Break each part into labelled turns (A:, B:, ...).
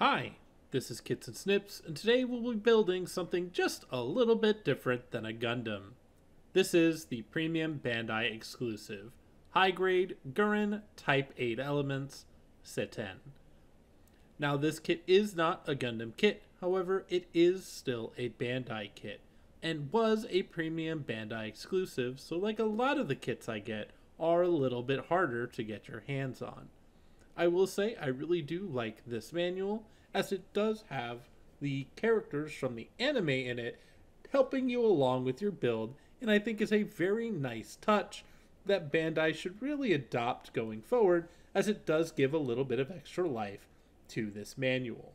A: Hi, this is Kits and Snips, and today we'll be building something just a little bit different than a Gundam. This is the premium Bandai exclusive, high grade Guren Type 8 Elements Seiten. Now, this kit is not a Gundam kit, however, it is still a Bandai kit, and was a premium Bandai exclusive, so like a lot of the kits I get, are a little bit harder to get your hands on. I will say I really do like this manual, as it does have the characters from the anime in it helping you along with your build, and I think is a very nice touch that Bandai should really adopt going forward, as it does give a little bit of extra life to this manual.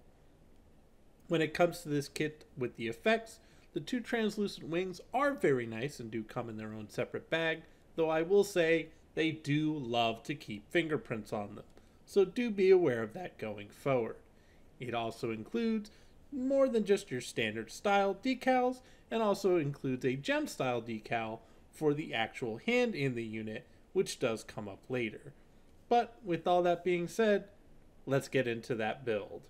A: When it comes to this kit with the effects, the two translucent wings are very nice and do come in their own separate bag, though I will say they do love to keep fingerprints on them so do be aware of that going forward. It also includes more than just your standard style decals and also includes a gem style decal for the actual hand in the unit, which does come up later. But with all that being said, let's get into that build.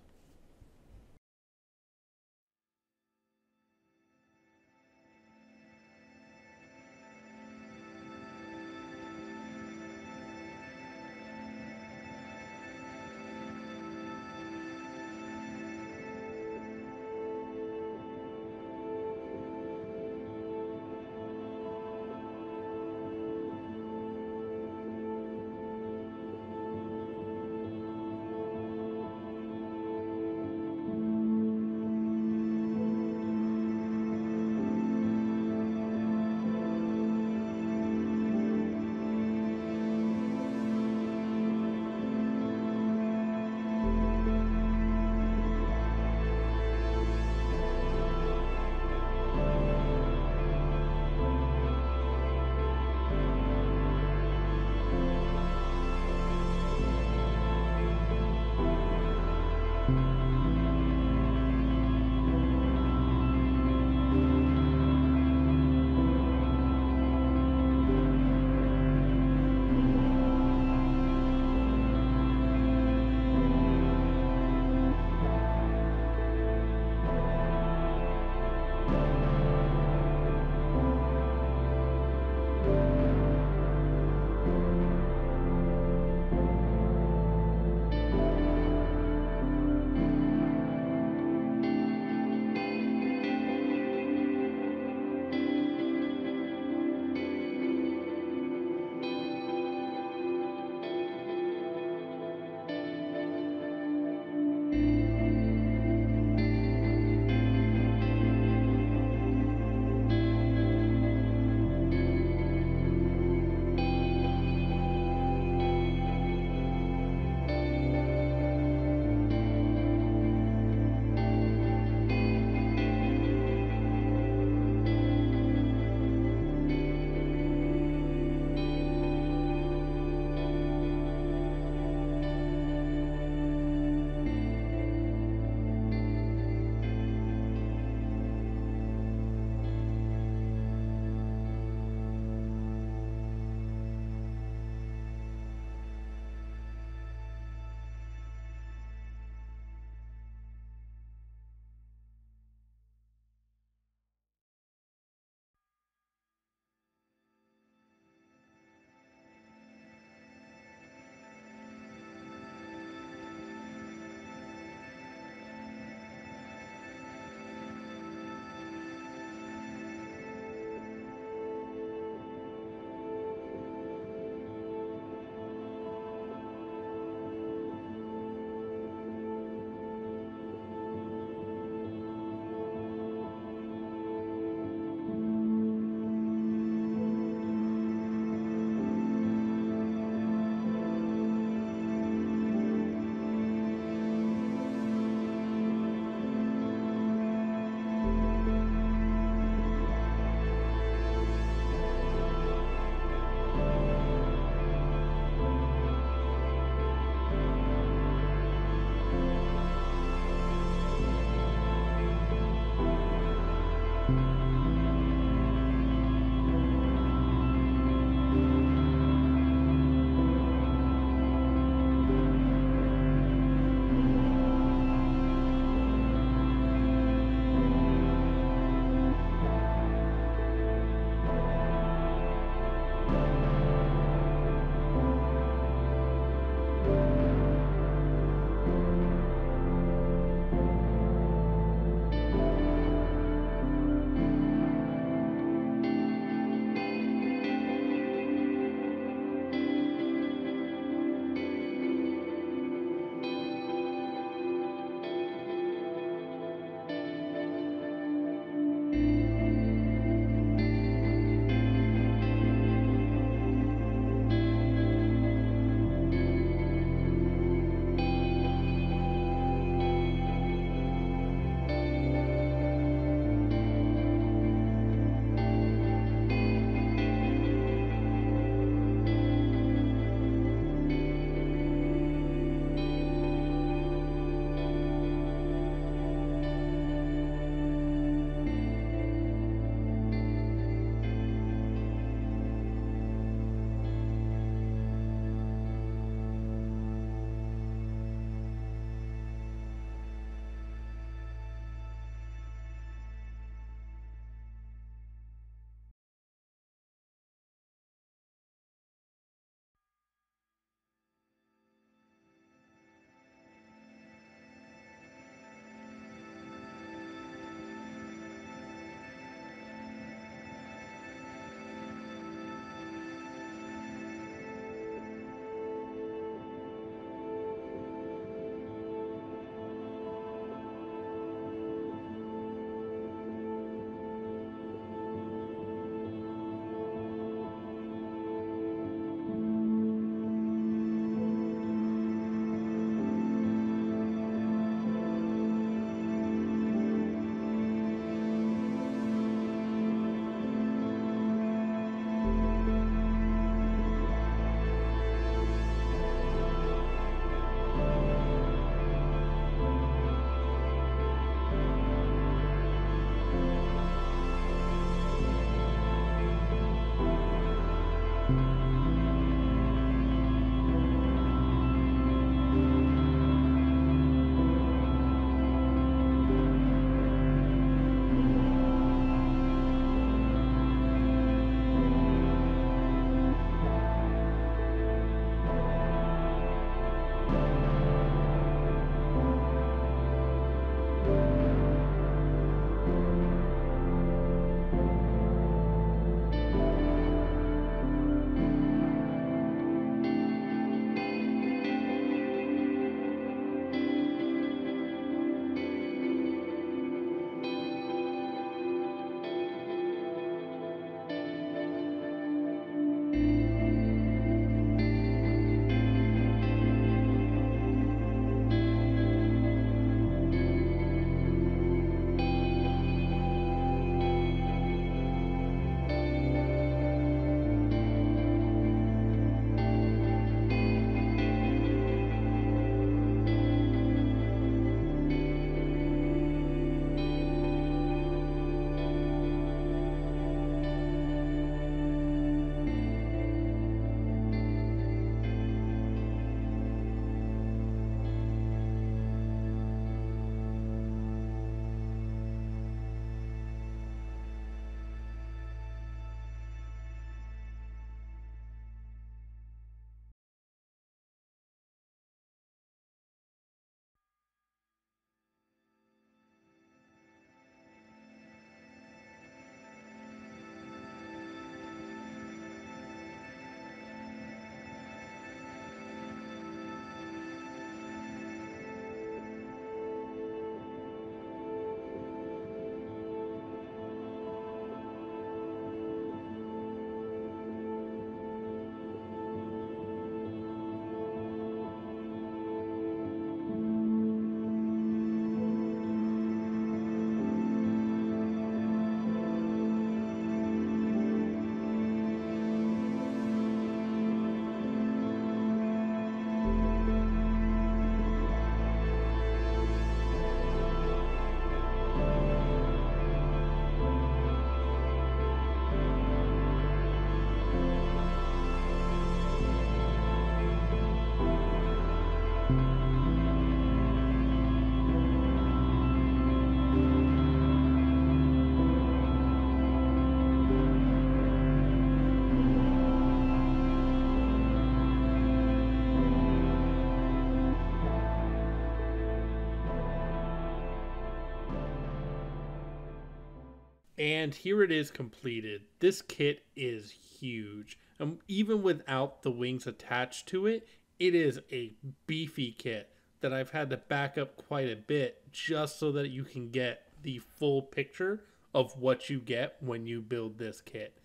A: And here it is completed. This kit is huge. And even without the wings attached to it, it is a beefy kit that I've had to back up quite a bit just so that you can get the full picture of what you get when you build this kit.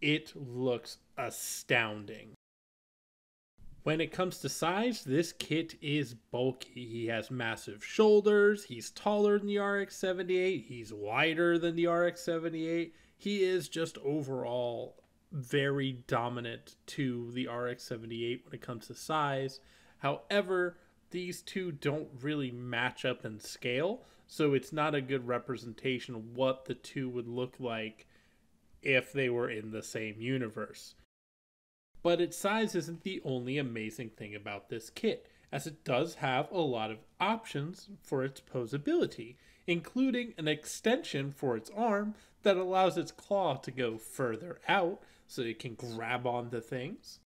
A: It looks astounding. When it comes to size, this kit is bulky. He has massive shoulders, he's taller than the RX 78, he's wider than the RX 78. He is just overall very dominant to the RX 78 when it comes to size. However, these two don't really match up in scale, so it's not a good representation of what the two would look like if they were in the same universe. But its size isn't the only amazing thing about this kit, as it does have a lot of options for its posability, including an extension for its arm that allows its claw to go further out so it can grab onto things.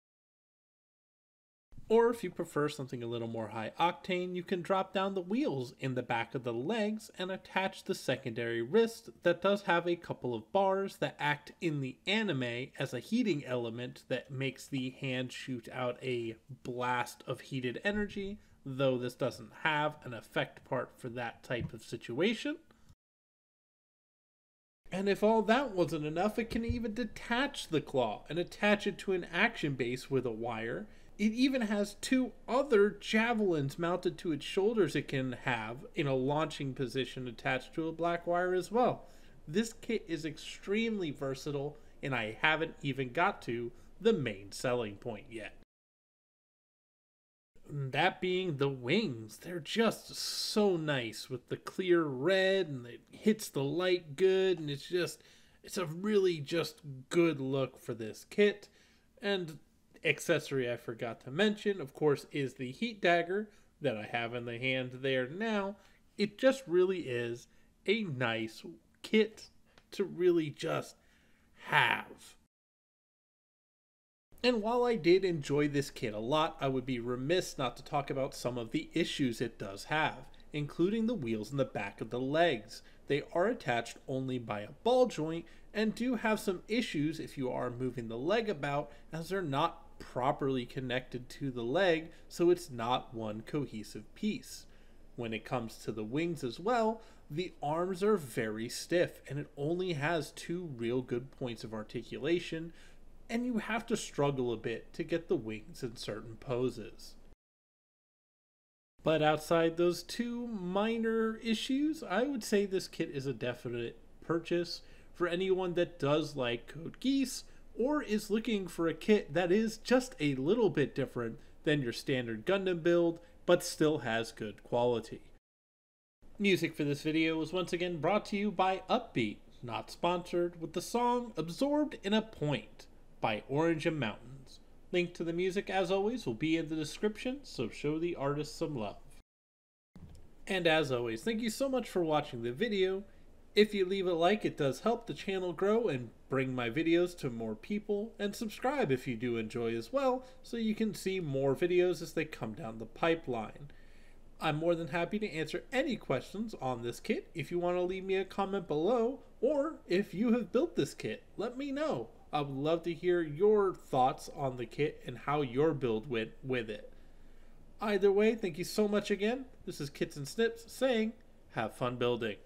A: Or if you prefer something a little more high octane, you can drop down the wheels in the back of the legs and attach the secondary wrist that does have a couple of bars that act in the anime as a heating element that makes the hand shoot out a blast of heated energy, though this doesn't have an effect part for that type of situation. And if all that wasn't enough, it can even detach the claw and attach it to an action base with a wire it even has two other javelins mounted to its shoulders it can have in a launching position attached to a black wire as well. This kit is extremely versatile, and I haven't even got to the main selling point yet. That being the wings, they're just so nice with the clear red and it hits the light good, and it's just, it's a really just good look for this kit. And accessory I forgot to mention, of course, is the heat dagger that I have in the hand there now. It just really is a nice kit to really just have. And while I did enjoy this kit a lot, I would be remiss not to talk about some of the issues it does have, including the wheels in the back of the legs. They are attached only by a ball joint and do have some issues if you are moving the leg about as they're not properly connected to the leg so it's not one cohesive piece. When it comes to the wings as well, the arms are very stiff and it only has two real good points of articulation, and you have to struggle a bit to get the wings in certain poses. But outside those two minor issues, I would say this kit is a definite purchase for anyone that does like Code Geass or is looking for a kit that is just a little bit different than your standard Gundam build, but still has good quality. Music for this video was once again brought to you by Uppbeat, not sponsored, with the song Absorbed in a Point by Orange and Mountains. Link to the music, as always, will be in the description, so show the artist some love. And as always, thank you so much for watching the video. If you leave a like, it does help the channel grow and bring my videos to more people, and subscribe if you do enjoy as well, so you can see more videos as they come down the pipeline. I'm more than happy to answer any questions on this kit if you want to leave me a comment below, or if you have built this kit, let me know. I would love to hear your thoughts on the kit and how your build went with it. Either way, thank you so much again. This is Kits and Snips saying, have fun building.